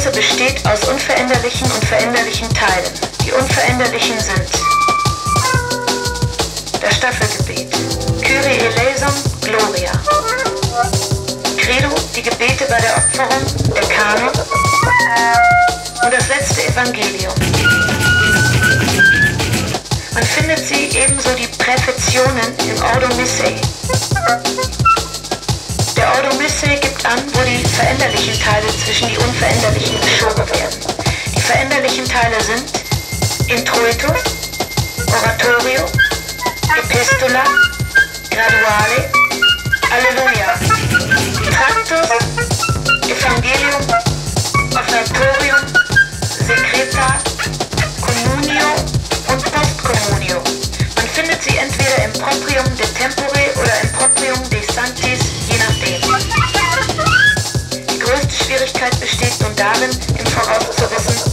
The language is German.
Messe besteht aus unveränderlichen und veränderlichen Teilen. Die unveränderlichen sind das Staffelgebet, Kyrie eleison, Gloria, Credo, die Gebete bei der Opferung, der Kanon und das letzte Evangelium. Man findet sie ebenso die Präfektionen im Ordo Missei. Gibt an, wo die veränderlichen Teile zwischen die unveränderlichen geschoben werden. Die veränderlichen Teile sind Introitus, Oratorio, Epistola, Graduale, Schwierigkeit besteht nun darin, im Voraus zu wissen,